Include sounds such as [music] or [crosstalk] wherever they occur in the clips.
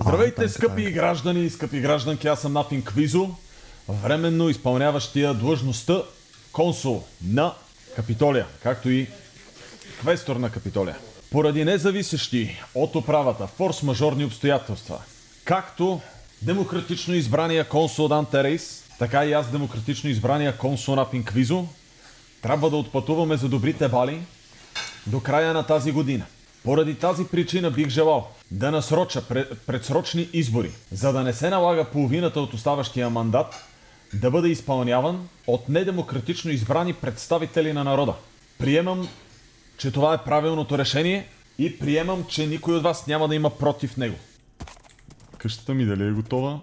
Здравейте, там скъпи така. граждани, скъпи гражданки, аз съм Нафин Квизо, временно изпълняващия длъжността консул на Капитолия, както и квестор на Капитолия. Поради независещи от управата форс-мажорни обстоятелства, както демократично избрания консул Данте Рейс, така и аз демократично избрания консул Нафин Квизо, трябва да отпътуваме за добрите бали до края на тази година. Поради тази причина бих желал да насроча пред- предсрочни избори, за да не се налага половината от оставащия мандат да бъде изпълняван от недемократично избрани представители на народа. Приемам, че това е правилното решение и приемам, че никой от вас няма да има против него. Къщата ми дали е готова?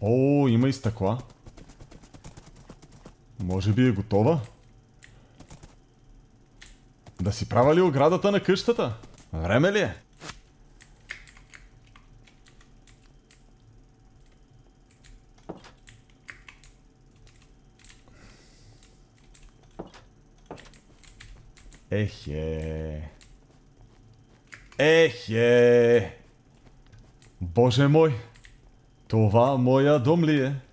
О, има и стъкла. Може би е готова? Да си правя ли оградата на къщата? Време ли е? Ехе. Ехе. Боже мой. Това моя дом ли е?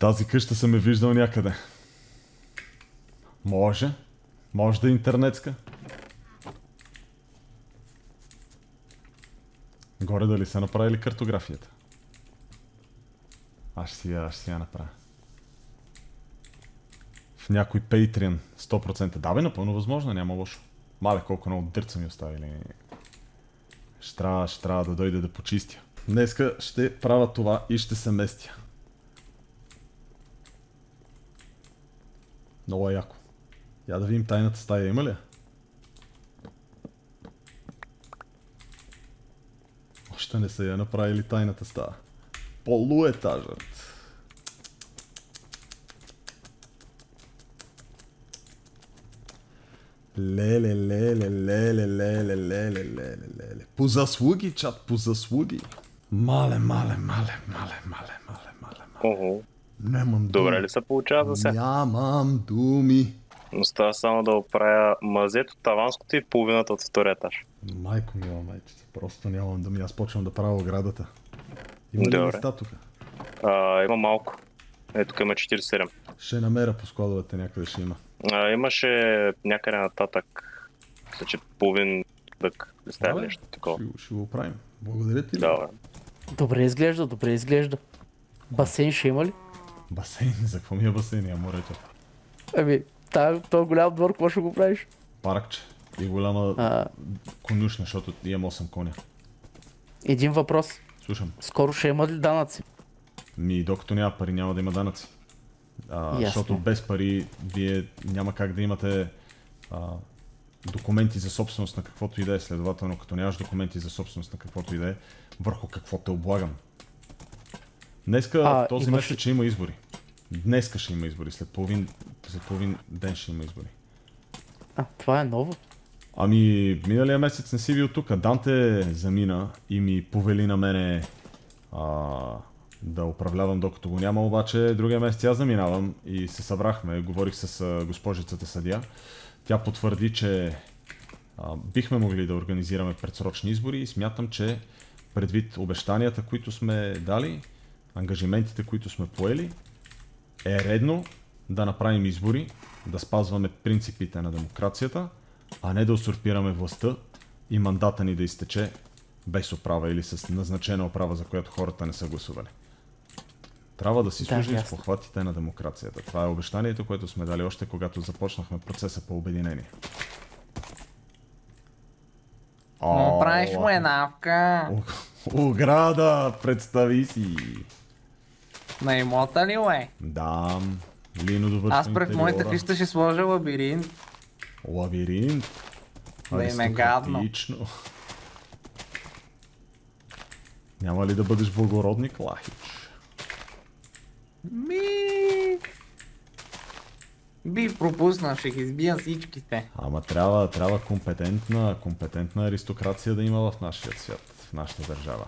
Тази къща съм я виждал някъде. Може. Може да е интернетска. Горе дали са направили картографията? Аз ще си аз си я направя. В някой Patreon 100%. Да бе, напълно възможно, няма лошо. Мале колко много дърца ми оставили. Ще трябва, ще трябва да дойде да почистя. Днеска ще правя това и ще се местя. Много е яко. Я да видим тайната стая, има ли? Още не са я направили тайната стая. Полуетажът. Леле, леле, леле, леле, леле, леле, леле. По заслуги, чат, по заслуги. Мале, мале, мале, мале, мале, мале, мале, мале. Нямам думи. Добре ли се получава за сега? Нямам думи. Остава само да оправя мазето, таванското и половината от втория етаж. Майко мила майчета, просто нямам думи. Аз почвам да правя оградата. Има ли места тук? А, има малко. Е, тук има 47. Ще намеря по складовете някъде ще има. А, имаше някъде нататък, мисля, че половин дък Добре. нещо такова. Ще, го- ще го правим. Благодаря ти. Да, бе. Добре изглежда, добре изглежда. Басейн ще има ли? Басейн, [laughs] за какво ми е басейн? Я морето. Ами, та, то голям двор, какво ще го правиш? Паркче. И голяма А, конюшна, защото имам 8 коня. един въпрос. Слушам. Скоро ще има ли данъци? Ми, докато няма пари, няма да има данъци. А, Ясно. защото без пари вие няма как да имате а, документи за собственост на каквото и да е. Следователно, като нямаш документи за собственост на каквото и да е, върху какво те облагам. Днеска, А, този имаш месец ще има избори. Днеска ще има избори, след половин, след половин ден ще има избори. А, това е ново. Ами, миналия месец не си бил тук. Данте замина и ми повели на мене а, да управлявам докато го няма, обаче другия месец аз заминавам и се събрахме, говорих с а, госпожицата съдия. Тя потвърди, че а, бихме могли да организираме предсрочни избори и смятам, че предвид обещанията, които сме дали, ангажиментите, които сме поели, е редно да направим избори, да спазваме принципите на демокрацията, а не да усурпираме властта и мандата ни да изтече без оправа или с назначена оправа, за която хората не са гласували. Трябва да си Да, служим с ясно. похватите на демокрацията. Това е обещанието, което сме дали още когато започнахме процеса по обединение. Но правиш О, му еднавка. О- Ограда, представи си. На имота ли, бе? Да, лино довършва Аз пред моята къща ще сложа лабиринт. Лабиринт. Да им е гадно. Няма ли да бъдеш благородник, Лахич? Ми... Би пропуснал, ще ги избия всичките. Ама трябва, трябва компетентна, компетентна аристокрация да има в нашия свят, в нашата държава.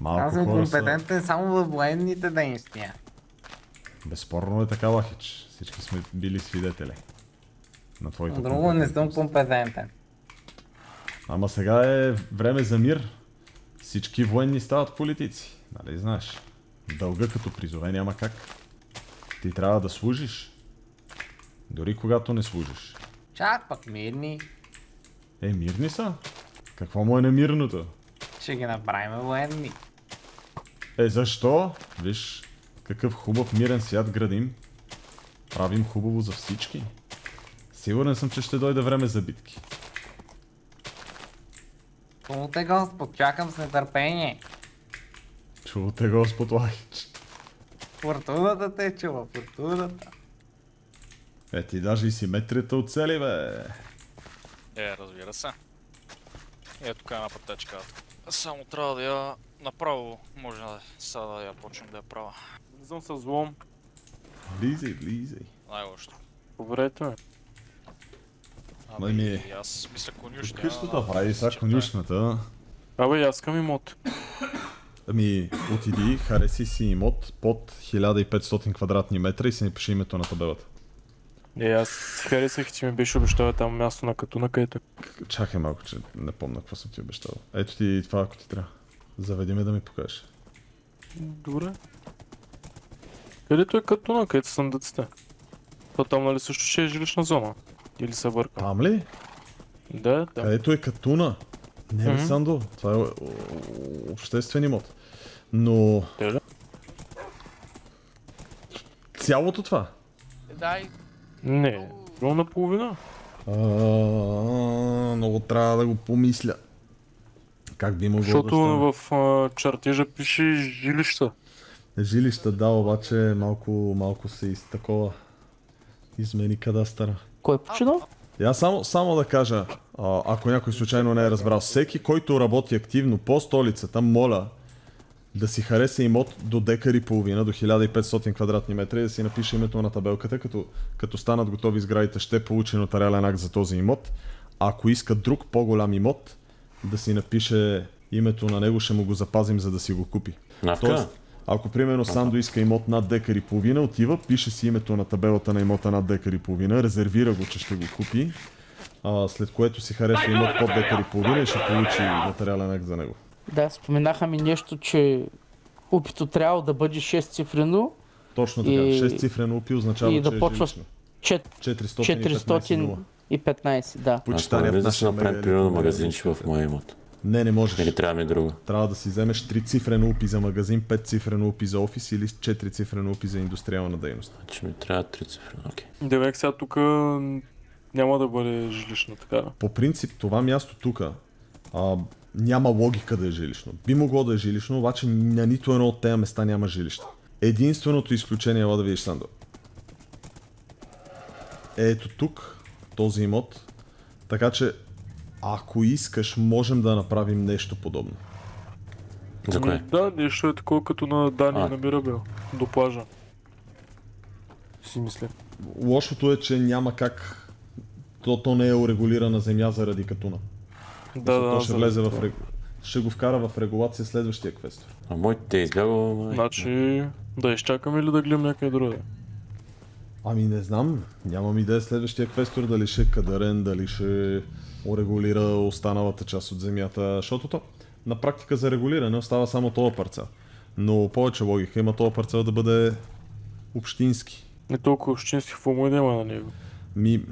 Малко Аз съм хора са- компетентен само във военните действия. Безспорно е така, Лахич. Всички сме били свидетели на твоите Друго не съм компетентен. Ама сега е време за мир. Всички военни стават политици. Нали знаеш? Дълга като призове няма как. Ти трябва да служиш. Дори когато не служиш. Чак пък мирни. Е, мирни са. Какво му е намирното? Ще ги направим военни. Е, защо? Виж, какъв хубав мирен свят градим. Правим хубаво за всички. Сигурен съм, че ще дойде време за битки. Помолте Господ, чакам с нетърпение. Чувате Господ Лахич. Фортуната те е чува, фортуната. Е, ти даже и симетрията оцели, бе. Е, разбира се. Ето тук е една пътечка. Само трябва да я направо, може да сега да я почнем да я правя. Влизам с злом. Влизай, влизай. Най-лошо. Поверете ме. Ами, Ами, аз мисля конюшня. Къщата прави сега конюшната. Абе, аз искам имот. Ами, отиди, хареси си имот под 1500 квадратни метра и си напиши името на табелата. Е, аз харесах, че ми беше обещава там място на катуна, където. Чакай малко, че не помня какво съм ти обещал. Ето ти това, ако ти трябва. Заведи ме да ми покажеш. Добре. Където е катуна, където са съндъците? То там нали също ще е жилищна зона? Или се бъркам? Там ли? Да, да. Където е Катуна. Не Мгм. Сандо, това е обществен имот. Но Те цялото това. Дай, Не, било наполовина. А, много трябва да го помисля. Как би могло Защото да в а, чертежа пише жилища. Жилища, да, обаче малко, малко се из такова измени кадастъра. Кой е починал? Аз само, само да кажа, а, ако някой случайно не е разбрал, всеки, който работи активно по столицата, моля да си хареса имот до декар и половина, до 1500 квадратни метра и да си напише името на табелката, като, като станат готови сградите, ще получи нотариален акт за този имот. А ако иска друг по-голям имот, да си напише името на него, ще му го запазим, за да си го купи. Навка? Тоест, ако примерно Сандо иска имот над декар и половина, отива, пише си името на табелата на имота над декар и половина, резервира го, че ще го купи, а, след което си харесва имот под декар и половина и ще получи нотариален акт за него. Да, споменаха ми нещо, че упито трябва да бъде 6 цифрено, Точно така, И- 6 цифрен упи означава, и да че е почваш жилищно. 415, 415 да. Почитание в нашия направим примерно магазинче в моя имот. Не, не можеш. Или трябва ми друго. Трябва да си вземеш 3 цифрено упи за магазин, 5 цифрено упи за офис или 4 цифрено упи за индустриална дейност. Значи ми трябва три цифри. Окей. Девек сега тук няма да бъде жилищна, така. По принцип това място тук няма логика да е жилищно. Би могло да е жилищно, обаче на нито едно от тези места няма жилище. Единственото изключение, ела да видиш Сандо. Е ето тук, този имот. Така че, ако искаш, можем да направим нещо подобно. За кое? Да, нещо е такова като на Дани А. на Мирабел. До плажа. Си мисля. Лошото е, че няма как то, то не е урегулирана земя заради катуна. Да, да, то ще за- влезе в регу... Ще го вкара в регулация следващия квестор. А моите е избягал. Значи, да изчакаме или да гледам някъде друга. Ами не знам, нямам идея следващия квестор дали ще е кадарен, дали ще урегулира останалата част от земята, защото то на практика за регулиране остава само това парцел. Но повече логика има това парцел да бъде общински. Не толкова общински в ума да има на него. Ми,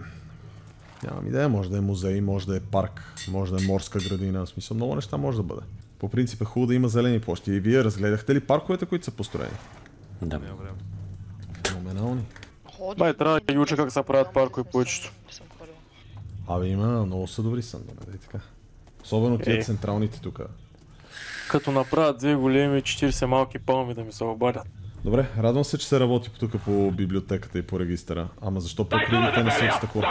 нямам идея, може да е музей, може да е парк, може да е морска градина, в смисъл много неща може да бъде. По принцип е хубаво да има зелени площи. И вие разгледахте ли парковете, които са построени? Да. Феноменални. Май трябва да ги уча как се правят паркове повечето. Абе има, много са добри са, нали така. Особено тия Е. централните тук. Като направят две големи и 40 малки палми да ми се обадят. Добре, радвам се, че се работи тук по библиотеката и по регистъра. Ама защо покривите не са от стъкло?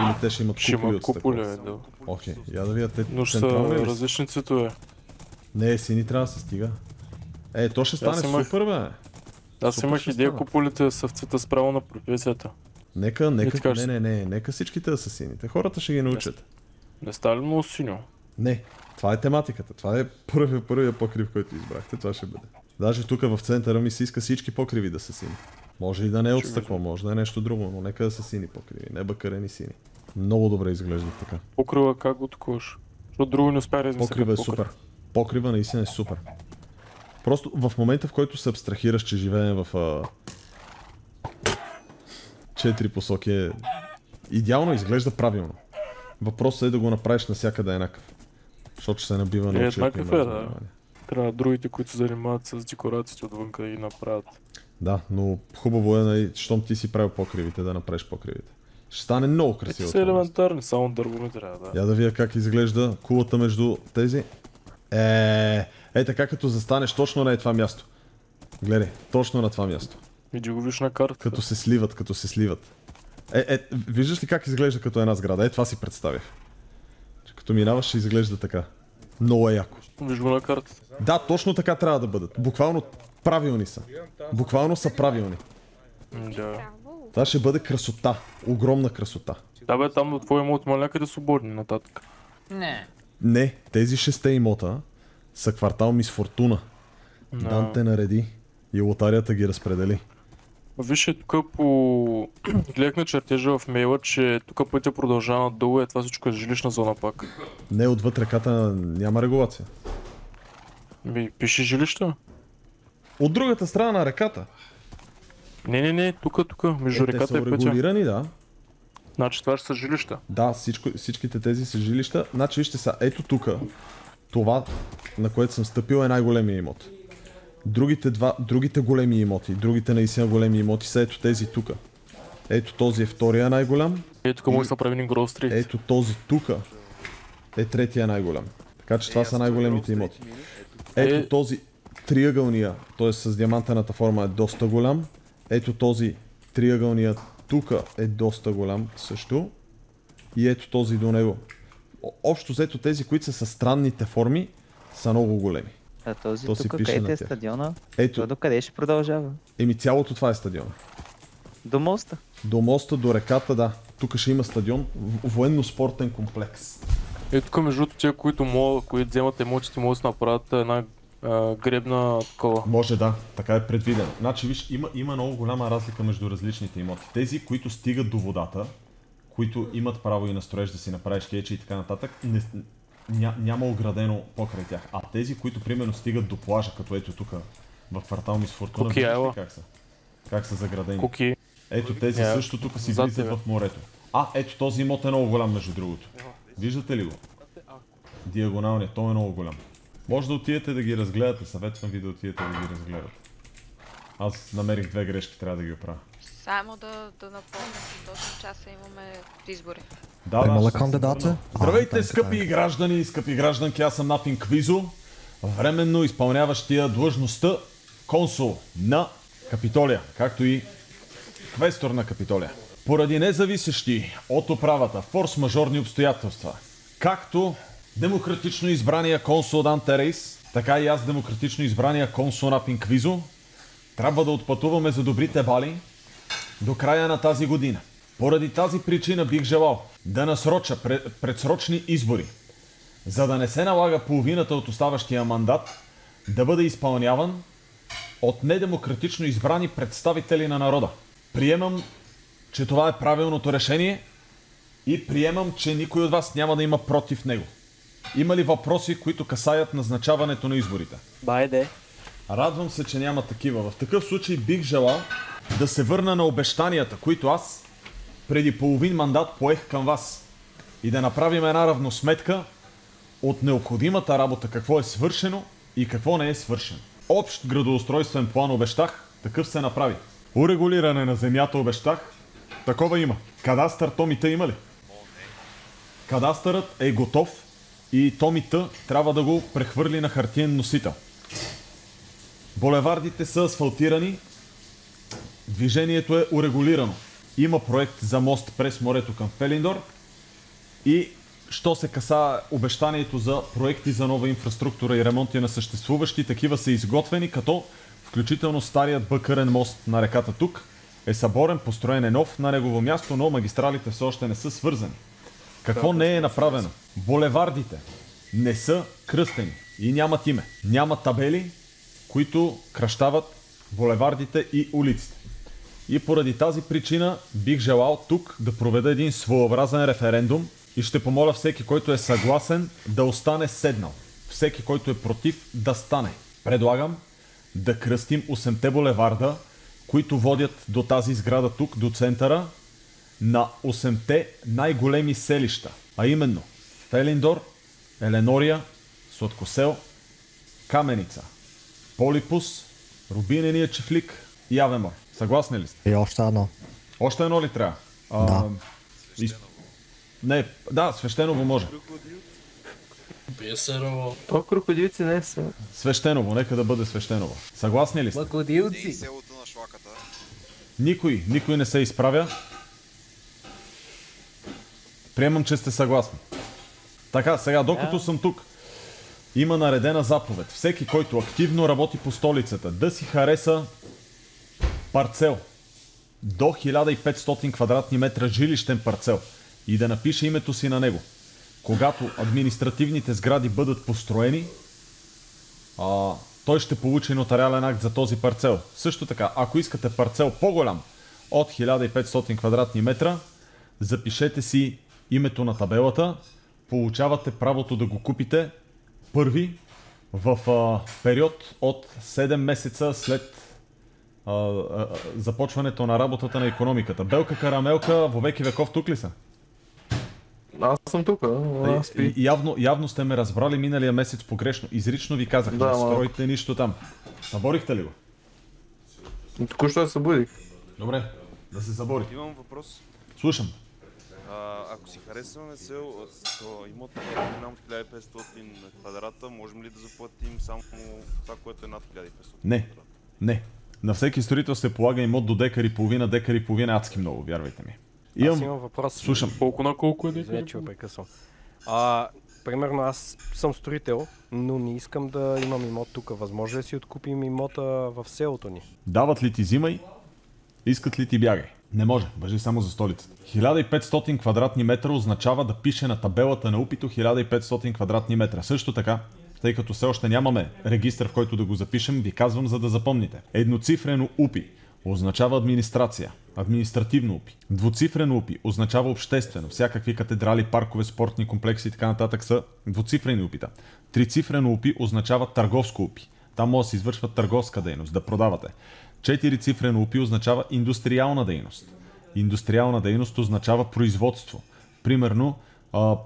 Или те ще имат Ще куполи има от куполи, да. Окей, я да видя, те Но ще са са? различни цветове. Не, сини трябва да се стига. Е, то ще стане имах- супер, бе. Аз Супер имах идея стане. куполите са в цвета справо на професията. Нека, нека, не, не, не, нека всичките асасините. Хората ще ги научат. Не става ли много синьо? Не, това е тематиката. Това е първия, първия покрив, който избрахте. Това ще бъде. Даже тук в центъра ми се иска всички покриви да са сини. Може и да не е от стъкло, може да е нещо друго, но нека да са сини покриви, не бъкарени сини. Много добре изглежда така. Покрива как го такуваш? Защото друго не успя да измисля. Покрива е супер. Покрива наистина е супер. Просто в момента, в който се абстрахираш, че живеем в а... четири посоки е... Идеално изглежда правилно. Въпросът е да го направиш навсякъде еднакъв. Защото ще се набива на Е, очи, еднакъв е, да. Трябва другите, които се занимават с декорациите отвънка да ги направят. Да, но хубаво е, нали, щом ти си правил покривите, да направиш покривите. Ще стане много Те красиво. са това място. елементарни, само дърво ми трябва, да. Я да видя как изглежда кулата между тези. Е, е така като застанеш точно на е това място. Гледай, точно на това място. Иди го виж на карта. Като се сливат, като се сливат. Е, е, виждаш ли как изглежда като една сграда? Е, това си представих. Че като минаваш ще изглежда така. Много е яко. Виж го на картата. Да, точно така трябва да бъдат. Буквално правилни са. Буквално са правилни. Да. Това ще бъде красота. Огромна красота. Да бе, там до твоя имот има някъде свободни нататък. Не. Не, тези шесте имота са квартал Мис Фортуна. Да. Данте нареди и лотарията ги разпредели. Виж, тук по... [clears throat] Гледах на чертежа в мейла, че тук пътя продължава надолу, е това всичко е жилищна зона пак. Не, отвъд реката няма регулация. Ми, пише жилища? От другата страна на реката. Не, не, не, тук, тук, между Е, те реката са и пътя. регулирани, да. Значи това ще са жилища. Да, всичко, всичките тези са жилища. Значи вижте са, ето тук, това, на което съм стъпил е най-големия имот. Другите, два, другите големи имоти, другите наистина големи имоти са ето тези тук. Ето този е втория най-голям. Е, тук може да се прави един Grove Street. Ето този тук е третия най-голям. Така че това са най-големите имоти. Ето Е. този триъгълния, т.е. с диамантената форма е доста голям. Ето този триъгълния тук е доста голям също. И ето този до него. Общо взето тези, които са с странните форми, са много големи. А този То си тук, където на е стадиона, Ето, до къде ще продължава? еми цялото това е стадион. До моста. До моста, до реката, да. Тук ще има стадион, военно-спортен комплекс. Е, тук между другото, тия, които, могат, които вземат имотите, могат да направят една а, гребна такова. Може да, така е предвидено. Значи виж, има, има много голяма разлика между различните имоти. Тези, които стигат до водата, които имат право и на строеж да си направиш кечи и така нататък, не, ня, няма оградено покрай тях. А тези, които примерно стигат до плажа, като ето тук в квартал ми с Фортуна, Куки, ела. как са? Как са заградени? Куки. Ето тези Я, също тук си влизат в морето. А, ето този имот е много голям между другото. Виждате ли го? Диагоналният, той е много голям. Може да отидете да ги разгледате, съветвам ви да отидете да ги разгледате. Аз намерих две грешки, трябва да ги оправя. Само да, да напомня, че 8 часа имаме избори. Да, да, ли ще се кандидати? върна. А, Здравейте, така, скъпи така. граждани и скъпи гражданки, аз съм Нафин Квизо, временно изпълняващия длъжността консул на Капитолия, както и квестор на Капитолия. Поради независещи от управата форс-мажорни обстоятелства, както демократично избрания консул Данте Рейс, така и аз демократично избрания консул Нафин Квизо, трябва да отпътуваме за добрите бали до края на тази година. Поради тази причина бих желал да насроча пред- предсрочни избори, за да не се налага половината от оставащия мандат да бъде изпълняван от недемократично избрани представители на народа. Приемам, че това е правилното решение и приемам, че никой от вас няма да има против него. Има ли въпроси, които касаят назначаването на изборите? Байде. Радвам се, че няма такива. В такъв случай бих желал да се върна на обещанията, които аз преди половин мандат поех към вас. И да направим една равносметка от необходимата работа, какво е свършено и какво не е свършено. Общ градоустройствен план обещах, такъв се направи. Урегулиране на земята обещах, такова има. Кадастър Томита има ли? Кадастърът е готов и Томита трябва да го прехвърли на хартиен носител. Булевардите са асфалтирани, движението е урегулирано. Има проект за мост през морето към Фелиндор и що се каса обещанието за проекти за нова инфраструктура и ремонти на съществуващи, такива са изготвени, като включително старият бъкърен мост на реката тук е съборен, построен е нов на негово място, но магистралите все още не са свързани. Какво не е направено? Булевардите не са кръстени и нямат име. Няма табели, които кръщават булевардите и улиците. И поради тази причина бих желал тук да проведа един своеобразен референдум и ще помоля всеки, който е съгласен, да остане седнал. Всеки, който е против, да стане. Предлагам да кръстим 8-те булеварда, които водят до тази сграда тук, до центъра, на 8-те най-големи селища, а именно Фелиндор, Еленория, Сладкосел, Каменица, Полипус, Рубинения чифлик и Авемор. Съгласни ли сте? И още едно. Още едно ли трябва? А, Да. из- Не, да, свещеново може. То крокодилци не са. Свещеново, нека да бъде свещеново. Съгласни ли сте? Крокодилци. Никой, никой не се изправя. Приемам, че сте съгласни. Така, сега, докато съм тук, има наредена заповед. Всеки, който активно работи по столицата, да си хареса парцел до 1500 квадратни метра жилищен парцел и да напише името си на него. Когато административните сгради бъдат построени, а, той ще получи нотариален акт за този парцел. Също така, ако искате парцел по-голям от 1500 квадратни метра, запишете си името на табелата, получавате правото да го купите първи в а, период от 7 месеца след а, а, започването на работата на економиката. Белка Карамелка, вовеки веков тук ли са? Аз съм тук, а аз спи. И- Явно, явно сте ме разбрали миналия месец погрешно. Изрично ви казах, Да, не малко. стройте нищо там. Съборихте ли го? Току-що се събудих. Добре, да се събори. Имам въпрос. Слушам. А, ако си харесваме сел то имот голям от 1500 квадрата, можем ли да заплатим само това, което е над 1500 Не. квадрата? Не. На всеки строител се полага имот до декар и половина, декар и половина адски много, вярвайте ми. Аз Имам... имам въпрос. Слушам. Колко на колко е дека? Извинете, че прекъсвам. А, примерно аз съм строител, но не искам да имам имот тук. Възможно ли да си откупим имота в селото ни? Дават ли ти взимай, искат ли ти бягай. Не може, въжи само за столицата. 1500 квадратни метра означава да пише на табелата на упито 1500 квадратни метра. Също така, тъй като все още нямаме регистр, в който да го запишем, ви казвам за да запомните. Едноцифрено УПИ означава администрация, административно УПИ. Двуцифрено УПИ означава обществено. Всякакви катедрали, паркове, спортни комплекси и така нататък са двуцифрени УПИта. Трицифрено УПИ означава търговско УПИ. Там може да се извършва търговска дейност, да продавате. Четирицифрено УПИ означава индустриална дейност. Индустриална дейност означава производство. Примерно, а,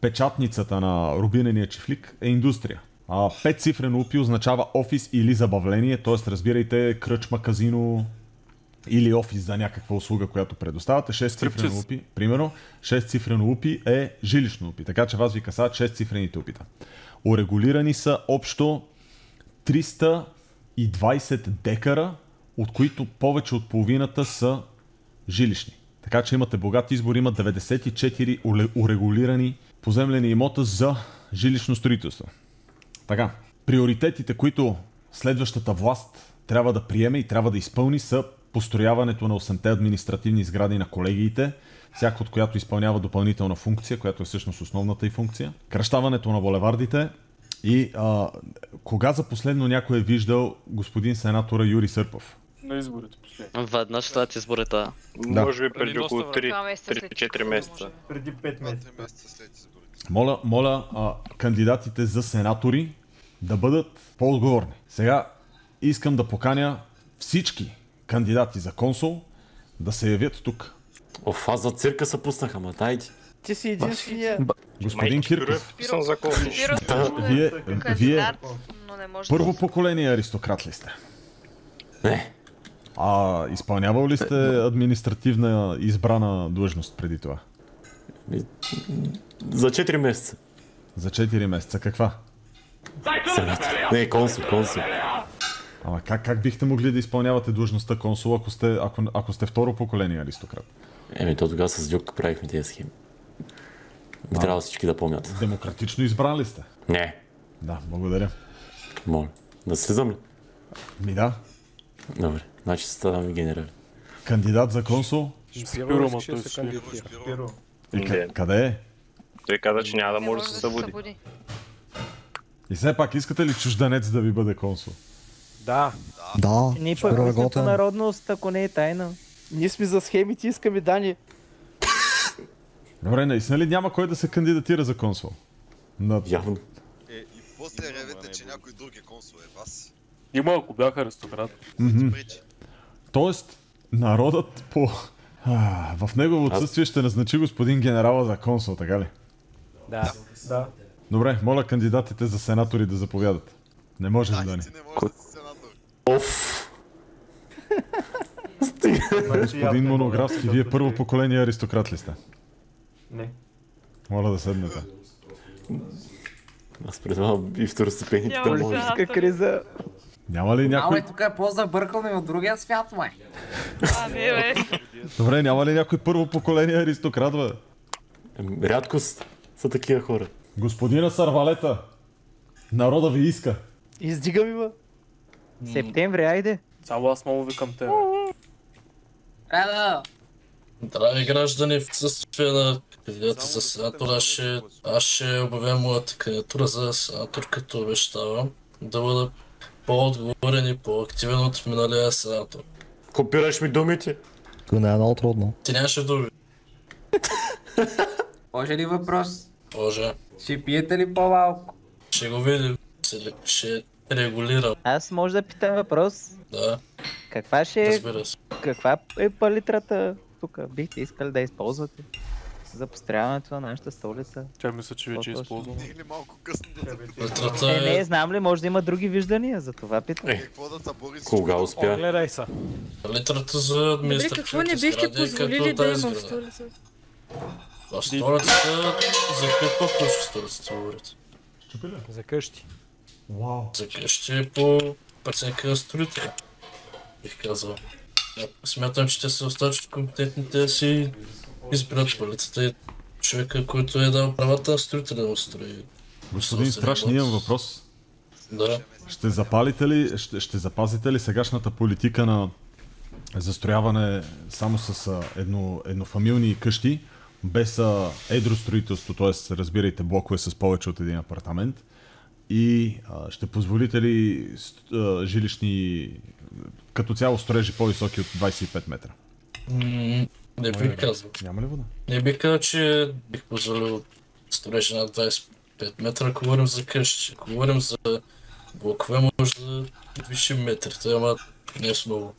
печатницата на рубинения чифлик е индустрия. А, петцифрено УПИ означава офис или забавление, т.е. разбирайте кръчма, казино или офис за някаква услуга, която предоставяте. 6 цифрено. УПИ, примерно, 6 цифрено УПИ е жилищно УПИ, така че вас ви касаят 6 цифрените УПИта. Урегулирани са общо 320 декара, от които повече от половината са жилищни. Така че имате богат избор, има 94 уле- урегулирани поземлени имота за жилищно строителство. Така, приоритетите, които следващата власт трябва да приеме и трябва да изпълни са построяването на 8-те административни сгради на колегиите, всяка от която изпълнява допълнителна функция, която е всъщност основната и функция, кръщаването на булевардите и а, кога за последно някой е виждал господин сенатора Юри Сърпов? На изборите последно. Веднъж след изборите. Да. Може би преди около доста време. 2 месеца след 3-4 изборите, месеца. Преди 5 месеца. Моля, моля а, кандидатите за сенатори да бъдат по-отговорни. Сега искам да поканя всички кандидати за консул да се явят тук. Оф, аз за цирка се пуснаха, ма дайде. Ти си единствения. Господин Кирков, Съм за вие, вие първо поколение аристократ ли сте? Не, А изпълнявал ли сте административна избрана длъжност преди това? за 4 месеца. За 4 месеца. Каква? Сенатор. Не, консул, консул. Ама как, как бихте могли да изпълнявате длъжността консул, ако сте, ако, ако сте второ поколение аристократ? Еми, то тогава с Дюк правихме тези схеми. Би трябвало всички да помнят. Демократично избран ли сте? Не, Да, благодаря. моля. Да слизам ли? Ми да. Добре, значи ставаме генерали. Кандидат за консул? Спиро, ма той да се кандидатира. И къ- къде е? Той каза, че няма да може да се събуди. И все пак искате ли чужденец да ви бъде консул? Да, Да, Ние Спиро пък е народност, ако не е тайна. Ние сме за схемите, искаме дани. Добре, наистина ли няма кой да се кандидатира за консул? На... Явно. Е, и после ревете, че някой друг е консул е вас. Има, ако бях аристократ. Пречи. Тоест, народът по... А, в негово отсъствие ще назначи господин генерала за консул, така ли? да. да. Добре, моля кандидатите за сенатори да заповядат. Не може не можеш да си сенатор. Оф. Господин Монографски, вие първо поколение аристократ ли сте? Не. Моля да седнете. Аз предлагам и второстепенните да Няма може. Политическа криза. Няма ли някой... Абе, тук е по-забъркано и от другия свят, май. А, не, бе. Добре, няма ли някой първо поколение аристократ, бе? Рядкост са такива хора. Господина Сарвалета, народа ви иска. Издига ми, бе. Септември, айде. Само аз мога викам те. Рада! Драги граждани, в отсъствие на кандидата за сенатор, аз ще, аз ще обявя моята кандидатура за сенатор, като обещавам да бъда по-отговорен и по-активен от миналия сенатор. Копираш ми думите. То не е много трудно. Ти нямаше думи, [laughs] Може ли въпрос? Боже. Ще пиете ли по-малко? Ще го видим. Ще регулирам. Аз може да питам въпрос. Да, Каква ще е, каква е палитрата тук? Бихте искали да използвате за построяването на нашата столица? Тя мисля, че вече е Какво използвана. Не е ли малко късно да Литрата Е, не, е... знам ли, може да има други виждания, за това питам. Е, Какво да събори всичко? кога успя? Огледай се. Литрата за административните сгради е като тази сграда. столицата? В столицата, за какво точно столицата говорите? За къщи. За къщи по преценка на строителя. Бих казал. Смятам, че те са достатъчно компетентните да си изберат полицата и човека, който е дал правата строителя да го строи. Господин Страшни, имам въпрос. Да. Ще запалите ли, ще, ще запазите ли сегашната политика на застрояване само с едно, еднофамилни къщи, без а, едро строителство, т.е. разбирайте блокове с повече от един апартамент, и а, ще позволите ли а, жилищни, като цяло строежи по-високи от 25 метра? М, Не бих казал. Няма ли вода? Не бих казал, че бих позволил строежи над 25 метра, ако говорим за къщи. Ако говорим за блокове, може да висшим метрите, ама не е с много.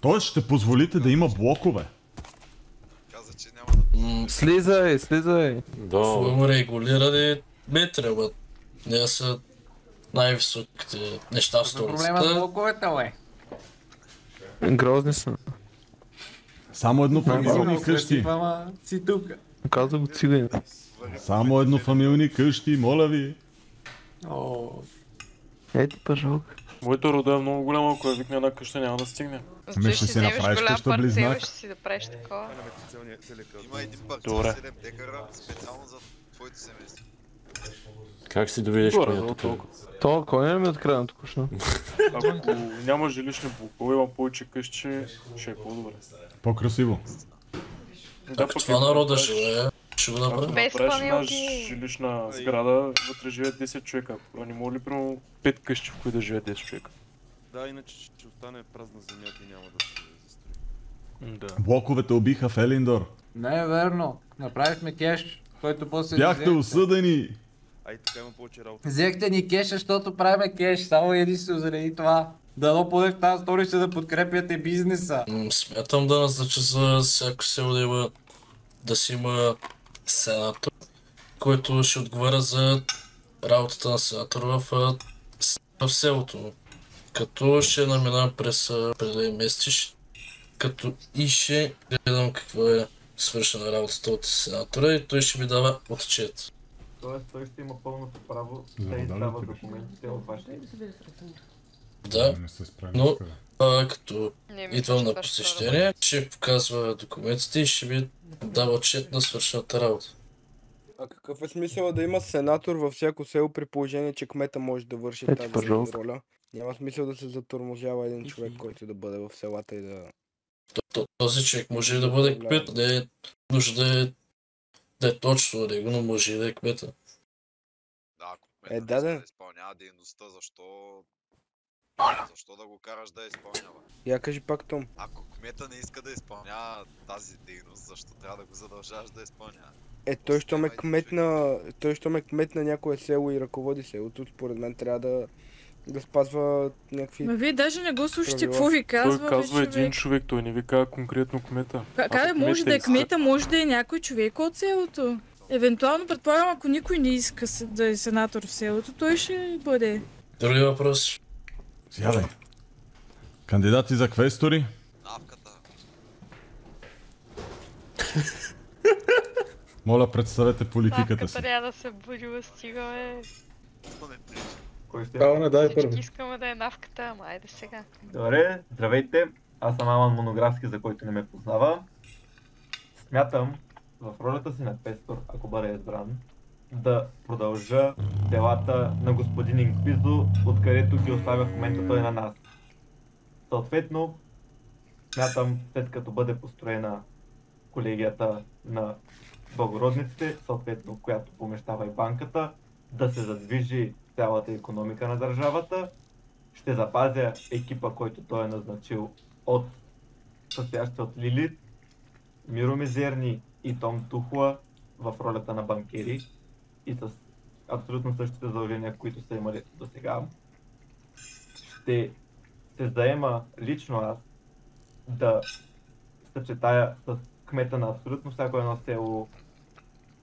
Тоест ще позволите да има блокове. Каза, че няма да... Слизай, слизай. Да. Форма регулирани метри, ама не са най-високите неща в е проблема с столицата. блоковете, бе. Грозни са. Само еднофамилни къщи. си тук. Каза го цигани. Само еднофамилни къщи, моля ви. О, Ето, пожалуйста. Моето родо е много голямо, ако я викне една къща, няма да стигне. Ами ще си направиш къща близнак. ще си да правиш такова. Има един парцел Добре. 7 декара специално за твоето семейство. Как си доведеш Горе, То, кой не ми открива тук що? Ако няма жилищни блокове, има повече къщи, ще е по-добре. По-красиво. Ако това народа живее, ще го Ако направи. Без направиш една жилищна сграда, вътре живеят 10 човека. Ако не мога ли примерно 5 къщи, в които да живеят 10 човека? Да, иначе ще остане празна земята и няма да се застрои. Да. Блоковете убиха в Елиндор. не е верно. Направихме кеш, който после... Бяхте осъдени. Ай, така има повече работа. Взехте ни кеша, защото правиме кеш, само единствено заради това. Дано поне в тази столица да подкрепяте бизнеса. Смятам да назнача за всяко село да има да си има сенатор, който ще отговаря за работата на сенатор в, в селото. Като ще наминавам през определени месеци, щ- като и ще гледам какво е свършена работата от сенатора и той ще ми дава отчет. Тоест той ще има пълното право да издава документите от вашите. Да, Не се справи. но а, като идвам на посещение, ще показва документите и ще ми дава отчет на свършената работа. А какъв е смисъл да има сенатор във всяко село при положение, че кмета може да върши Ето, тази пожалуйста. роля? Няма смисъл да се затормозява един човек, който да бъде в селата и да... То- то- Този човек може и да бъде кмет, не е нужда да е, да е точно на него, но може и да е кмета. Е, да, да. изпълнява дейността, защо... Защо да го караш да изпълнява? Я кажи пак, Том. Ако кмета не иска да изпълнява тази дейност, защо трябва да го задължаваш да изпълнява? Е, той, щом е кмет на... Той, щом е кмет на някое село и ръководи селото, според мен трябва да, да спазва някакви... Ма вие даже не го слушате какво ви казва, Той казва един човек. човек, той не ви казва конкретно кмета. Ка- Как да може да е кмета, може да е някой човек от селото. Евентуално, предполагам, ако никой не иска да е сенатор в селото, той ще бъде. Други въпроси? Сядай. Кандидати за квестори? Моля, представете политиката си. Навката трябва да се будила, стига, бе. Кой не дай първи. искаме да е навката, ама айде сега. Добре, здравейте. Аз съм Аман Монографски, за който не ме познава. Смятам в ролята си на пестор, ако бъде избран, да продължа делата на господин Инквизо, откъдето ги оставя в момента той на нас. Съответно, смятам, след като бъде построена колегията на благородниците, съответно, която помещава и банката, да се задвижи цялата економика на държавата. Ще запазя екипа, който той е назначил от състоящ се от Лилит, Миро Мизерни и Том Тухла в ролята на банкери и с абсолютно същите задължения, които са имали до сега. Ще се заема лично аз да съчетая с кмета на абсолютно всяко едно село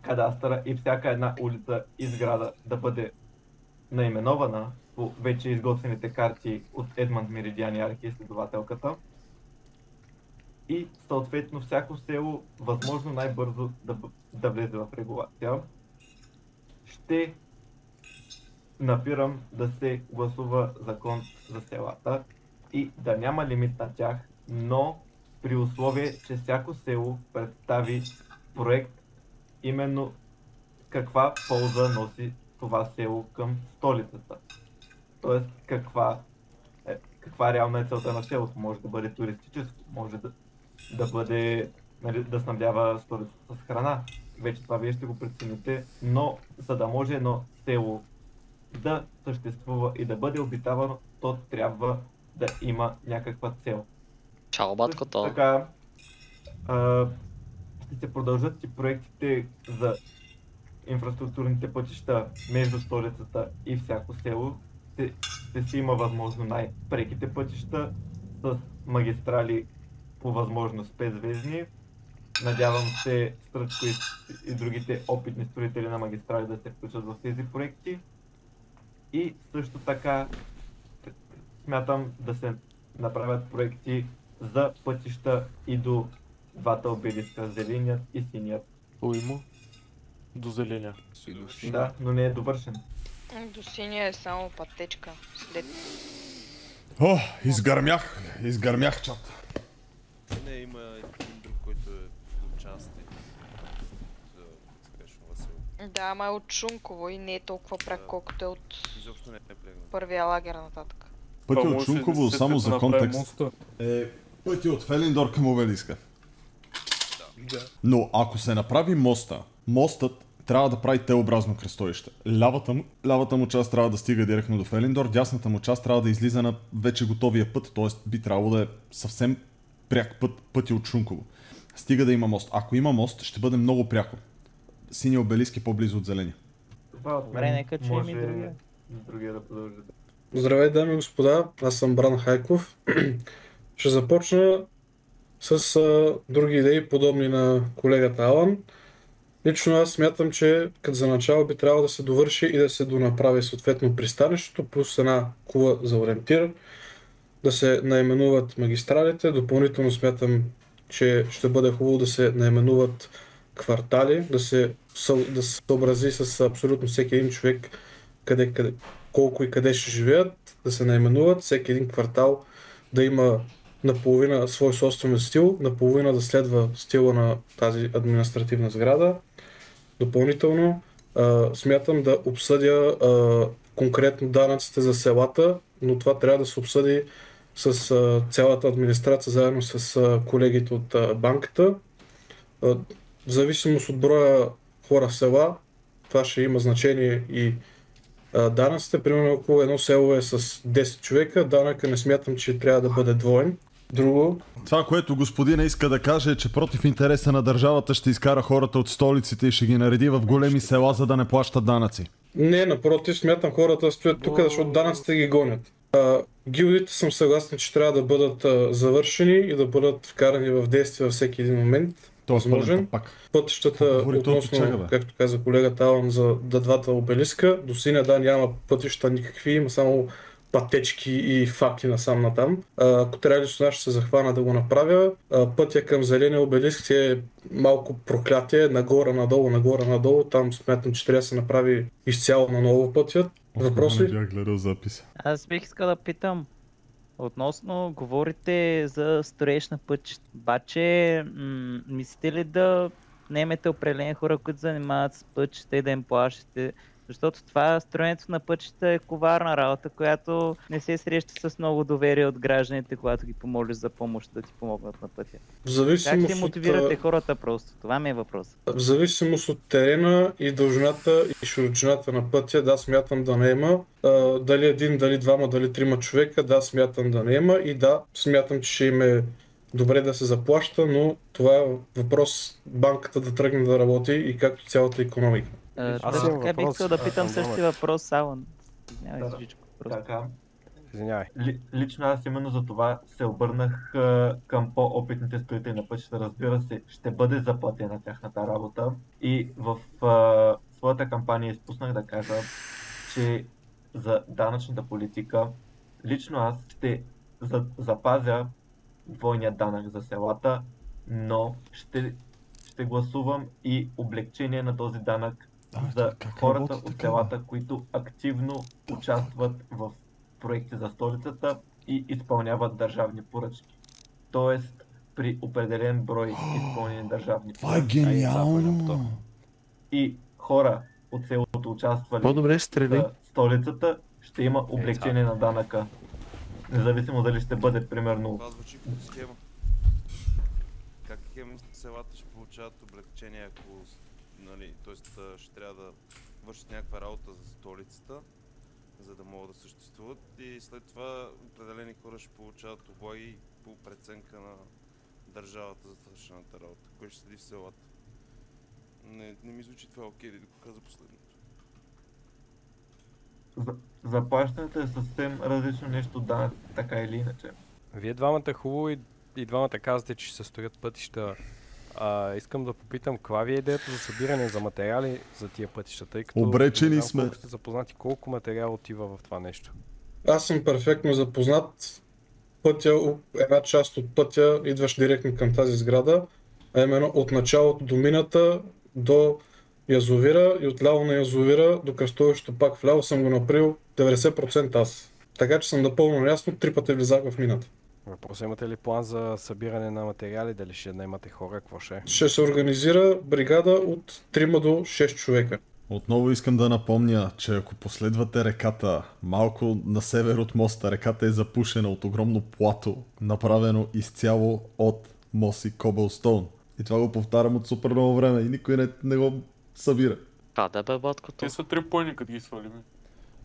кадастъра и всяка една улица и сграда да бъде наименована по вече изготвените карти от Едманд Меридиан и Арки, изследователката. И съответно всяко село възможно най-бързо да, да влезе в регулация. Ще напирам да се гласува закон за селата и да няма лимит на тях, но при условие, че всяко село представи проект именно каква полза носи това село към столицата. Тоест, каква, е, каква реална е целта на селото. Може да бъде туристическо, може да, да бъде, нали, да снабдява столицата с храна. Вече това вие ще го прецените, но за да може едно село да съществува и да бъде обитавано, то трябва да има някаква цел. Чао, баткото. Така, а, ще се продължат и проектите за инфраструктурните пътища между столицата и всяко село. Ще, ще си има възможно най-преките пътища с магистрали по възможност 5 звездни. Надявам се Стръчко и, и другите опитни строители на магистрали да се включат в тези проекти. И също така смятам да се направят проекти за пътища и до двата обелиска, зеленият и синият. Уймо. До зеления. Да, но не е довършен. До синия е само пътечка. След... О, изгърмях, изгърмях чат. Не, има един друг, който е участник село. Да, ама е от Шунково и не е толкова прак, колкото е от не е първия лагер нататък. Пътя може от да Шунково, се само за контекст, моста. е пътя от Фелиндор към обелиска. Но ако се направи моста, мостът трябва да прави Т-образно кръстовище. Лявата му, лявата му част трябва да стига директно до Фелиндор, дясната му част трябва да излиза на вече готовия път, т.е. би трябвало да е съвсем пряк път, пътя от Шунково. Стига да има мост. Ако има мост, ще бъде много пряко. Синия обелиск е по-близо от от Добре, нека чуем може и другия. другия да продължи. Здравей, дами и господа, аз съм Бран Хайков. [clears throat] Ще започна с а, други идеи, подобни на колегата Алан. Лично аз смятам, че като за начало би трябвало да се довърши и да се донаправи съответно пристанището, плюс една кула за ориентир, да се наименуват магистралите. Допълнително смятам, че ще бъде хубаво да се наименуват квартали, да се, да се съобрази с абсолютно всеки един човек къде, къде, колко и къде ще живеят, да се наименуват, всеки един квартал да има наполовина свой собствен стил, наполовина да следва стила на тази административна сграда. Допълнително а, смятам да обсъдя а, конкретно данъците за селата, но това трябва да се обсъди с а, цялата администрация, заедно с а, колегите от а, банката. А, в зависимост от броя хора в села, това ще има значение и а, данъците. Примерно, ако едно село е с 10 човека, данъка не смятам, че трябва да бъде двоен. Друго, Това, което господина иска да каже е, че против интереса на държавата ще изкара хората от столиците и ще ги нареди в големи села, за да не плащат данъци. Не, напротив, смятам хората да стоят тук, защото данъците ги гонят. А, гилдите съм съгласен, че трябва да бъдат а, завършени и да бъдат вкарани в действие във всеки един момент. Тоест, възможен. пълен пак. Пътищата, Говори относно, Чага, бе. както каза колегата Алан, за да двата обелиска, до синя да няма пътища никакви, има само пътечки и факли насам натам. Ако трябва лично аз ще се захвана да го направя. Пътя към зеления обелиск е малко проклятие, нагоре, надолу, нагоре, надолу. Там смятам, че трябва да се направи изцяло на ново пътят. Въпроси? Не бях гледал записа. Аз бих искал да питам. Относно, говорите за строеж на пътища. Обаче, м- мислите ли да наемете определени хора, които занимават с пътища и да им плащате? Защото това строенето на пътища е коварна работа, която не се среща с много доверие от гражданите, когато ги помолиш за помощ да ти помогнат на пътя. В зависимост как ще от, мотивирате а, хората просто? Това ми е въпрос. В зависимост от терена и дължината и широчината на пътя, да, смятам да не има. А, дали един, дали двама, дали трима човека, да, смятам да не има. И да, смятам, че ще им е добре да се заплаща, но това е въпрос банката да тръгне да работи и както цялата економика. А, Аз да, имам така бих искал да питам същия въпрос, Алан. Извинявай, Да, Жичко. Така. Извинявай. Ли, лично аз именно за това се обърнах а, към по-опитните строители на пътища. Разбира се, ще бъде заплатена тяхната работа. И в а, своята кампания изпуснах да кажа, че за данъчната политика лично аз ще за, запазя двойния данък за селата, но ще, ще гласувам и облегчение на този данък за хората работи от селата, които активно участват в проекти за столицата и изпълняват държавни поръчки. Тоест, при определен брой изпълнени държавни Това е гениално! и хора от селото участвали По-добре стрели. за столицата, ще има облегчение на данъка. Независимо дали ще бъде примерно Това звучи като схема. Как хем селата ще получават облегчение, ако нали, т.е. ще трябва да вършат някаква работа за столицата, за да могат да съществуват и след това определени хора ще получават облаги по преценка на държавата за свършената работа, кой ще седи в селата. Не, не ми звучи това окей, да го каза последното. за- заплащането е съвсем различно нещо данък, така или иначе. Вие двамата хубаво и, и двамата казвате, че ще се строят пътища. А, искам да попитам, каква ви е идеята за събиране за материали за тия пътища, тъй като Обречени знам сме. колко сте запознати, колко материал отива в това нещо. Аз съм перфектно запознат. Пътя, една част от пътя идваш директно към тази сграда, а именно от началото до мината до язовира и отляво на язовира до кръстовището пак вляво съм го направил 90% аз. Така че съм напълно наясно, три пъти влизах в мината. Въпросът имате ли план за събиране на материали, дали ще наемате хора, какво ще е? Ще се организира бригада от 3 до 6 човека. Отново искам да напомня, че ако последвате реката малко на север от моста, реката е запушена от огромно плато, направено изцяло от моси Cobblestone. И това го повтарям от супер много време и никой не, не го събира. А, да бе, батко, Те са три пойни, като ги свалиме.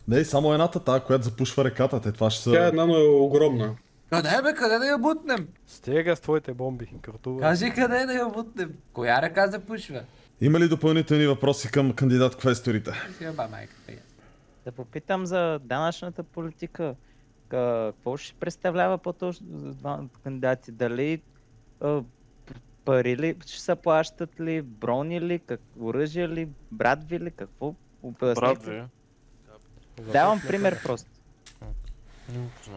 Не, само едната тая, която запушва реката, те това ще са... Тя е една, но е огромна. Къде бе, къде да я бутнем? Стига с твоите бомби, картува. Кажи къде да я бутнем. Коя ръка запушва? Има ли допълнителни въпроси към кандидат квесторите? Сиба майката я. Да попитам за данъчната политика. Ка- Какво ще представлява по-точно кандидати? Дали пари ли ще се плащат ли, брони ли, как, оръжие ли, брадви ли, какво? Брадви. Давам пример просто. Не. Със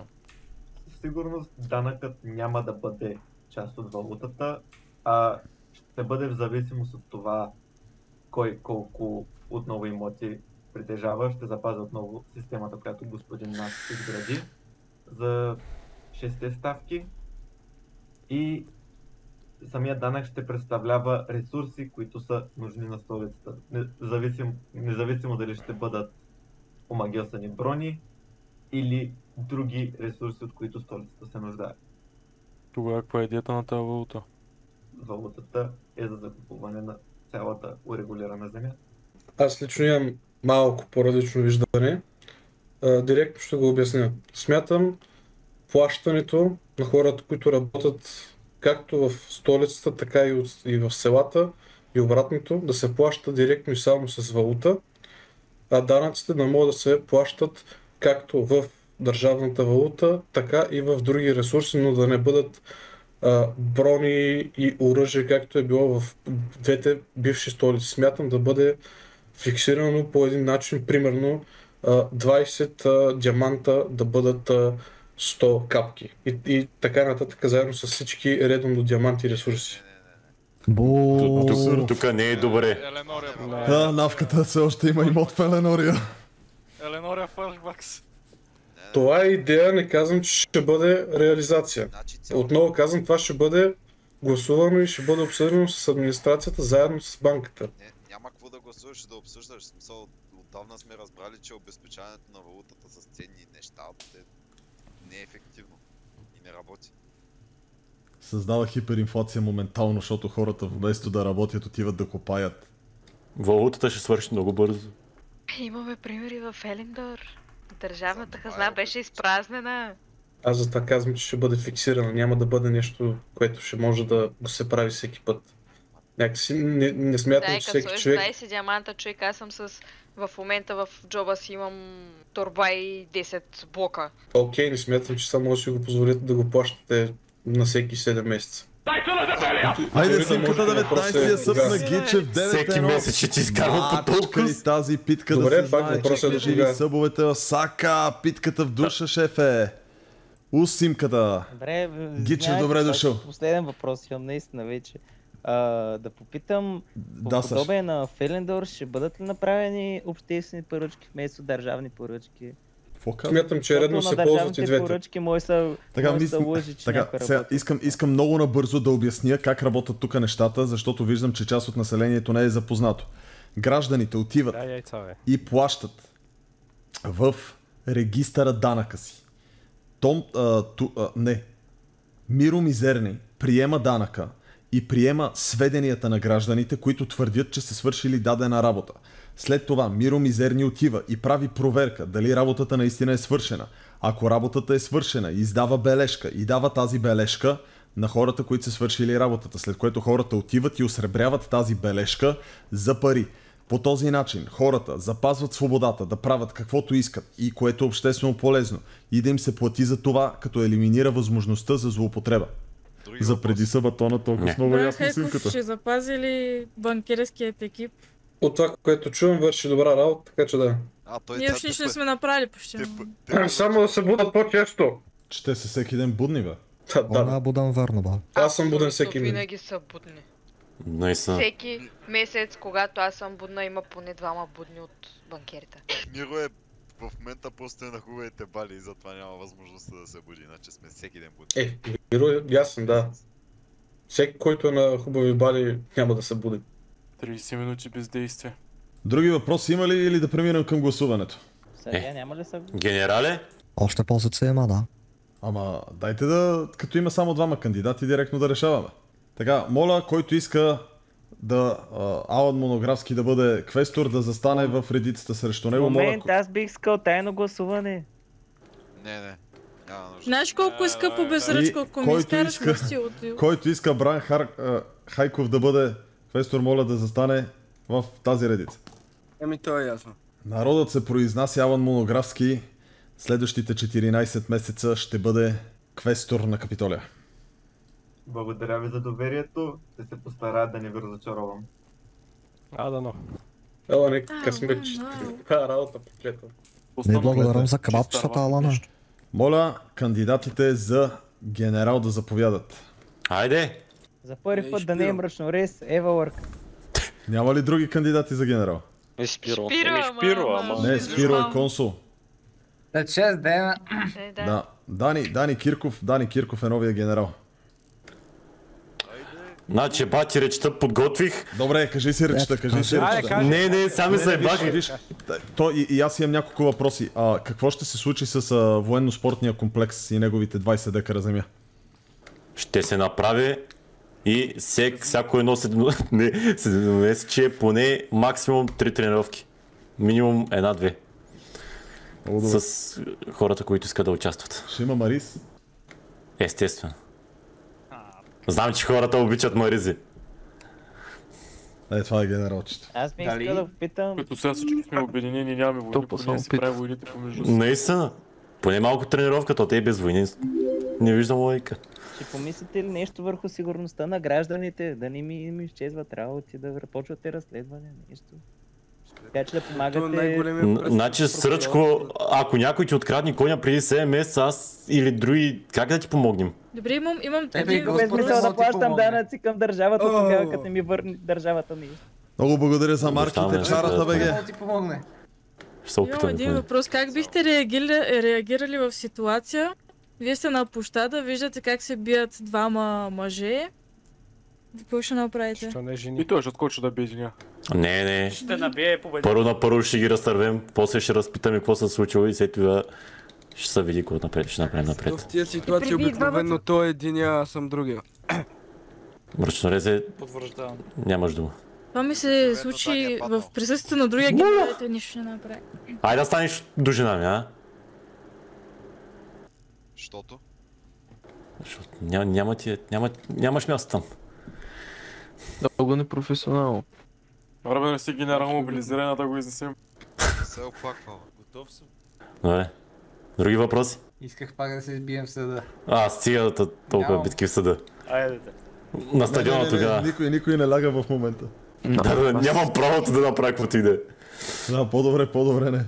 сигурност данъкът няма да бъде част от валутата, а ще бъде в зависимост от това кой колко отново имоти притежава. Ще запазя отново системата, която господин Нас изгради за 6 ставки. И самия данък ще представлява ресурси, които са нужни на столицата. Независимо, независимо дали ще бъдат омагиосани брони или други ресурси, от които столицата се нуждае. Тогава каква е идеята на тази валута? Валутата е за закупуване на цялата урегулирана земя. Аз лично имам малко по-различно виждане. А, директно ще го обясня. Смятам плащането на хората, които работят както в столицата, така и, от- и в селата и обратното, да се плаща директно и само с валута, а данъците да могат да се плащат както в държавната валута, така и в други ресурси, но да не бъдат а, брони и оръжие, както е било в двете бивши столици. Смятам да бъде фиксирано по един начин, примерно а, 20 а, диаманта да бъдат а, 100 капки. И, и така нататък, заедно с всички редом до диаманти ресурси. Бу. Тук, тук не е добре. Еленория, Да, навката все още има имот в Еленория. Еленория Флашбакс. Това е идея, не казвам, че ще бъде реализация. Отново казвам, това ще бъде гласувано и ще бъде обсъдено с администрацията заедно с банката. Няма какво да гласуваш и да обсъждаш. Смисъл, отдавна сме разбрали, че обезпечаването на валутата с ценни неща е не е ефективно и не работи. Създава хиперинфлация моментално, защото хората вместо да работят отиват да копаят. Валутата ще свърши много бързо. Имаме примери в Елендор. Държавната хазна беше изпразнена. Аз за това казвам, че ще бъде фиксирано. Няма да бъде нещо, което ще може да го се прави всеки път. Някакси не, не смятам, Да, че всеки човек... 20 диаманта, човек, аз съм с... В момента в джоба си имам турба и 10 блока. Окей, не смятам, че само може да си го позволите да го плащате на всеки 7 месеца. Айде Дори да симката може би въпросът 19 е я съп кога. на Гичев 9 Всеки месец ще ти изкарва по толкова. И тази питка Добре, да се пак знае, е че до живи събовете в Сака, питката в душа, шефе. Ус симката. Добре, Гичев, добре дошъл. ще- Последен въпрос имам наистина вече. А, да попитам, Да, по подобие на Фелендор, ще бъдат ли направени обществени поръчки вместо държавни поръчки? Смятам, че е редно се ползват и двете. поръчки може са, Така, може са лъжи, че така сега, искам, искам много набързо да обясня как работят тук нещата, защото виждам, че част от населението не е запознато. Гражданите отиват Да, яйца, и плащат в регистъра данъка си. Том, а, ту, а, не. Миро Мизерни приема данъка и приема сведенията на гражданите, които твърдят, че са свършили дадена работа. След това Миро Мизерни отива и прави проверка дали работата наистина е свършена. Ако работата е свършена, издава бележка и дава тази бележка на хората, които са свършили работата, след което хората отиват и осребряват тази бележка за пари. По този начин хората запазват свободата да правят каквото искат и което е обществено полезно и да им се плати за това, като елиминира възможността за злоупотреба. За преди събатона толкова с много ясно симката. ще запази ли банкерският екип? От това, което чувам, върши добра работа, така че да. А, той Ние още нищо не сме направили почти. Само да се будат по-често. Че те са всеки ден будни, бе. Да, да. Она будам върна, ба. Аз съм буден всеки ден. Винаги са будни. Наистина. Всеки месец, когато аз съм будна, има поне двама будни от банкерите. Миро е в момента просто е на хубавите бали и затова няма възможността да се буди, иначе сме всеки ден будни. Е, Миро е ясен, да. Всеки, който е на хубави бали, няма да се буди. 30 минути бездействие. Други въпроси има ли или да преминем към гласуването? Сега няма ли са? Генерале? Още позиция има, да. Ама дайте да, като има само двама кандидати, директно да решаваме. Така, моля, който иска да а, Алан Монографски да бъде квестор, да застане в редицата срещу него. Моля, Момент, аз бих искал тайно гласуване. Не, не. Знаеш колко е скъпо без И ръчка, ако ми изкараш иска, който иска Бран Хар, а, Хайков да бъде квестор, моля да застане в тази редица. Еми, то е ясно. Народът се произнася Алан Монографски. Следващите 14 месеца ще бъде квестор на Капитолия. Благодаря ви за доверието. Ще се постарая да не ви разочаровам. А, да, но. Ела, не късмет, че тази работа поклета. Не благодарам за кебабчетата, Алана. Моля кандидатите за генерал да заповядат. Айде! За първи път да не е мрачнорез, Ева Лърк. Няма ли други кандидати за генерал? Е, Спиро. Спиро, ама- Спиро, ама-. Не, Спиро е консул. След 6 дена. Да. Дани, Дани Кирков, Дани Кирков е новия генерал. Значи, бати речта подготвих. Добре, кажи си речта, кажи си речта. Не, не, сами се виж, бах. виж, То, и, и аз имам няколко въпроси. А, какво ще се случи с а, военно-спортния комплекс и неговите 20 декара земя? Ще се направи и всек, всяко едно седмо, [laughs] не, седмомесечие поне максимум 3 тренировки. Минимум една-две. С хората, които искат да участват. Ще има Марис? Естествено. Знам, че хората обичат Маризи. Е, това е генералчето. Аз ми искам да попитам... Като сега всички сме обединени, нямаме войни, поне си правим войните помежду си. Наистина. Поне малко тренировка, то те и без войни. Не виждам логика. Ще помислите ли нещо върху сигурността на гражданите? Да не ми, ми изчезват работи, да почвате разследване, нещо. Така че да помагате... Н- Значи, Сръчко, ако някой ти открадне коня преди 7 месеца, аз или други, как да ти помогнем? Добре, имам, имам един без смисъл да плащам данъци към държавата, тогава като не ми върне държавата нещо. Много благодаря за марките, чарата да, БГ. да. ти помогне. Ще се Имам един въпрос. Как бихте реагирали, реагирали в ситуация? Вие сте на площада, виждате как се бият двама мъже. Какво ще направите? Що не жени? И той ще отскочи да бие жена. Не, не. Ще набие победи. Първо на първо ще ги разтървем, после ще разпитаме какво се е случило и след това ще се види какво напред, ще направим напред. В тия ситуации Преди обикновено той е единия, аз съм другия. Мръчнорезе, Потвърждавам. нямаш дума. Това ми се случи в присъствието на другия генерал, и той нищо не направи. Айде да станеш до жена ми, а? Щото? Защото няма, няма ти, няма, нямаш място там. Много непрофесионално. Време не си генерал мобилизирана да го изнесем. Не се оплаква. Готов съм. Добре. Други въпроси? Исках пак да се избием в съда. А, стига да толкова Нямам. битки в съда. Айде, да. На стадиона тогава. Никой, никой не ляга в момента. Да, да, нямам правото да направя каквото и да е. Да, по-добре, по-добре не.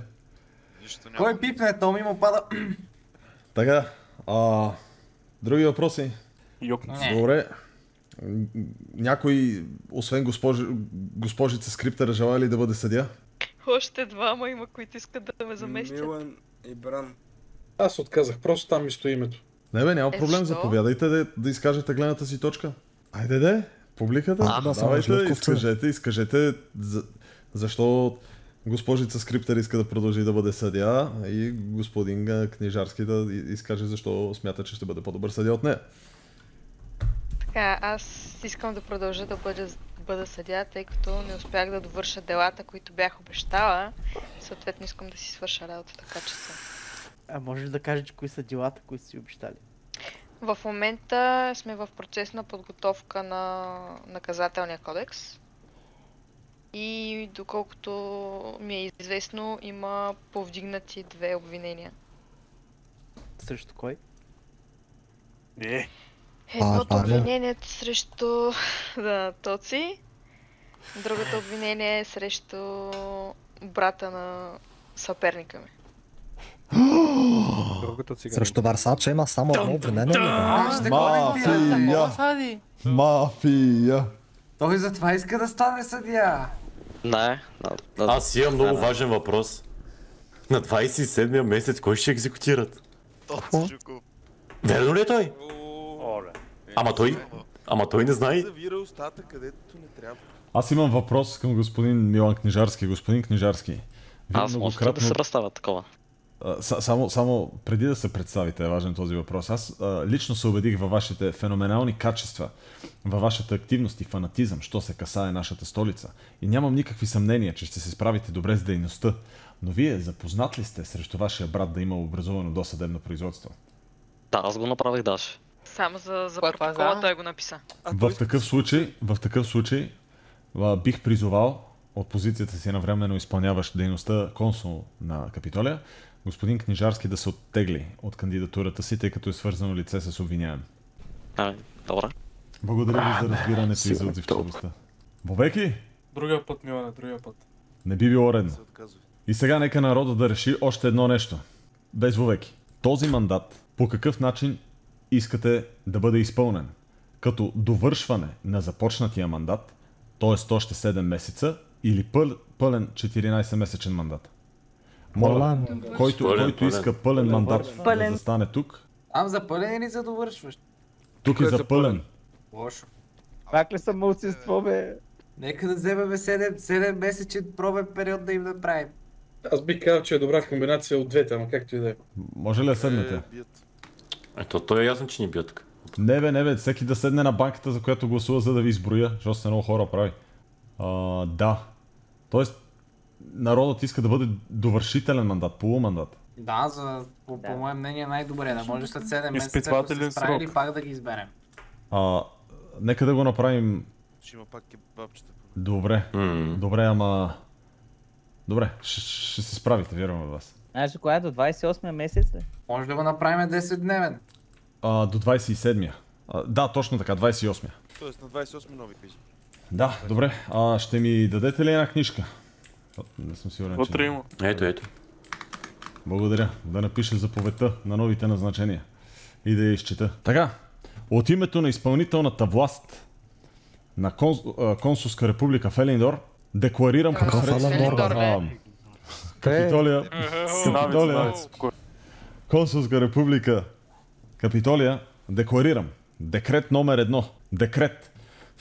Кой пипне, то ми му пада. Така, а, други въпроси? Не. Добре. Някой, освен госпож... госпожица Скриптера, желая ли да бъде съдия? Още двама има, които искат да ме заместят. Милан и Бран. Аз отказах, просто там ми стои името. Не бе, няма Е, проблем, защо? заповядайте да, да изкажете гледната си точка. Айде де, публиката, А, да, давайте, Жлъвковца. изкажете, изкажете за, защо госпожица Скриптер иска да продължи да бъде съдия и господин Книжарски да изкаже защо смята, че ще бъде по-добър съдия от нея. Така, аз искам да продължа да бъда, бъда съдя, тъй като не успях да довърша делата, които бях обещала. Съответно искам да си свърша работата качествено. А можеш да кажеш кои са делата, които си обещали? В момента сме в процес на подготовка на наказателния кодекс. И доколкото ми е известно, има повдигнати две обвинения. Срещу кой? Не. Едното това е ли? обвинение е срещу [laughs] да, Тоци, другото обвинение е срещу брата на съперника ми. Срещу Варсаче има само едно обвинение. Мафия! Мафия! Той затова иска да стане съдия. Не. Аз имам много важен въпрос. На 27-я месец кой ще екзекутират? Верно ли е той? Оле. Ама той... Ама той не знае. Завира устата където не трябва. Аз имам въпрос към господин Милан Книжарски. Господин Книжарски, вие Аз може ли да се представя такова? Само, само преди да се представите е важен този въпрос. Аз а, лично се убедих във вашите феноменални качества, във вашата активност и фанатизъм, що се касае нашата столица. И нямам никакви съмнения, че ще се справите добре с дейността. Но вие запознат ли сте срещу вашия брат да има образовано досъдебно производство? Да, аз го направих даже. Само за, за протокола той го написа. В такъв случай, в такъв случай а, бих призовал от позицията си на временно изпълняващ дейността консул на Капитолия, господин Книжарски да се оттегли от кандидатурата си, тъй като е свързано лице с обвиняем. Ами, добре. Благодаря ви за разбирането и за отзивчивостта. Бобеки, Другия път, Милане, другия път. не би било редно. И сега нека народа да реши още едно нещо. Без вовеки. Този мандат по какъв начин искате да бъде изпълнен? Като довършване на започнатия мандат, т.е. още 7 месеца, или пъл, пълен 14-месечен мандат? Пълен. който, Пълен, който пълен. иска пълен мандат Пълен. да застане тук, Ам за пълен или за довършващ? тук е за пълен. Лошо. Пак ли съм мълцинство, бе? Нека да вземем 7, 7 месечен пробен период да им направим. Аз бих казал, че е добра комбинация от двете, ама както и да е. Може ли да седнете? Ето, то е ясно, че ни бият тук. Не бе, не бе, всеки да седне на банката, за която гласува, за да ви изброя, защото се много хора прави. А, да. Тоест, народът иска да бъде довършителен мандат, полумандат. Да, за, по, по мое мнение най-добре. Да може след 7 месеца, ако се справили, срок. пак да ги изберем. А, нека да го направим Ще има пак кебабчета. добре. Добре, ама... Добре, ще, ще се справите, вярвам в вас. Знаеш кога е до 28 месец ли? Може да го направим 10-дневен. А, до 27-я. А, да, точно така, 28-я. Тоест на 28 нови пизи. Да, добре. А, ще ми дадете ли една книжка? Не съм сигурен, Вътре има. Ето, ето. Благодаря. Да напиша заповедта на новите назначения. И да я изчета. Така. От името на изпълнителната власт на конс... Консулска република Фелиндор декларирам пред- Фелиндор, Капитолия. Капитолия. Консулска република Капитолия декларирам декрет номер едно. Декрет.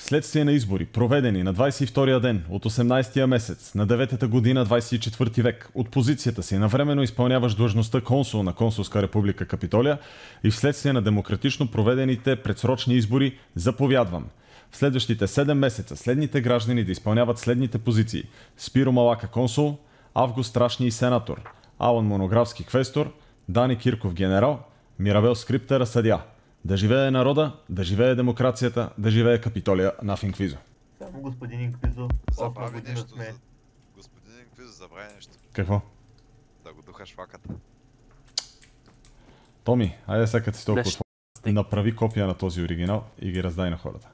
Вследствие на избори, проведени на 22-я ден от 18-я месец на 9-та година 24 век, от позицията си на временно изпълняваш длъжността консул на Консулска република Капитолия и вследствие на демократично проведените предсрочни избори, заповядвам в следващите 7 месеца следните граждани да изпълняват следните позиции. Спиро Малака консул, Август Страшни сенатор, Алан Монографски квестор, Дани Кирков генерал, Мирабел Скриптера съдя. Да живее народа, да живее демокрацията, да живее Капитолия на Финквизо. Само господин Инквизо, Забрави нещо. сме. За... Господин Инквизо, забрави нещо. Какво? Да го духаш ваката. Томи, айде сега като си толкова отворен, направи копия на този оригинал и ги раздай на хората.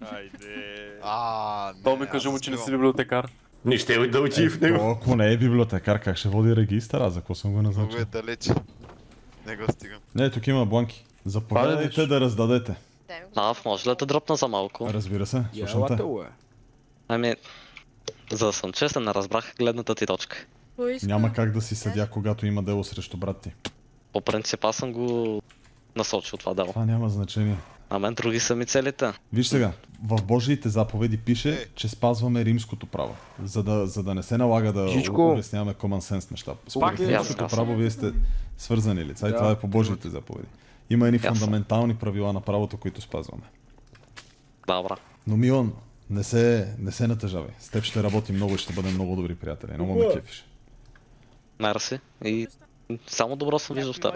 Айде. А, не, То ми кажи му, че не си библиотекар. Не ще да учи в него. Е, ако не е библиотекар, как ще води регистър? Аз за какво съм го Много назначил? е далече. Не го стигам. Не, тук има бланки. Заповядайте да раздадете. А, може ли да те дропна за малко? Разбира се, слушам те. Ами, за да съм честен, не разбрах гледната ти точка. Няма как да си съдя, когато има дело срещу брат ти. По принцип аз съм го насочил това дело. Това няма значение. А мен други са ми целите. Виж сега, в Божиите заповеди пише, че спазваме римското право. За да, за да не се налага да Жичко. обясняваме common sense неща. Пак Според римското право вие сте свързани лица и Да. това е по Божиите заповеди. Има едни Ясно. фундаментални правила на правото, които спазваме. Добра. Но Милан, не се, не се натъжавай. С теб ще работим много и ще бъдем много добри приятели. Много ме кефиш. Мерси. И само добро съм виждал в теб.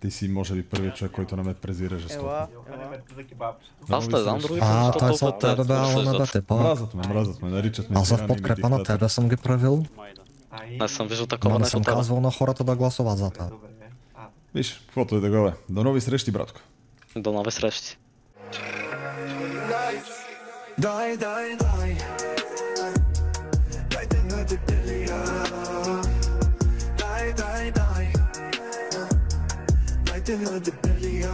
Ти си може би първият човек, който не ме презира жестоко. Ела, Аз не знам други А, той са от те тебе, ала на разсъждат. бете, па. Мразят ме, мразят ме, наричат ме Аз в подкрепа на тебе съм ги правил, Не съм виждал такова не нещо съм от тебе. казвал на хората да гласуват за това. Виж, каквото е да го е. До нови срещи, братко. До нови срещи. Дай, дай, дай. Дайте на дебелия. Дай, дай, дай. Дайте на дебелия.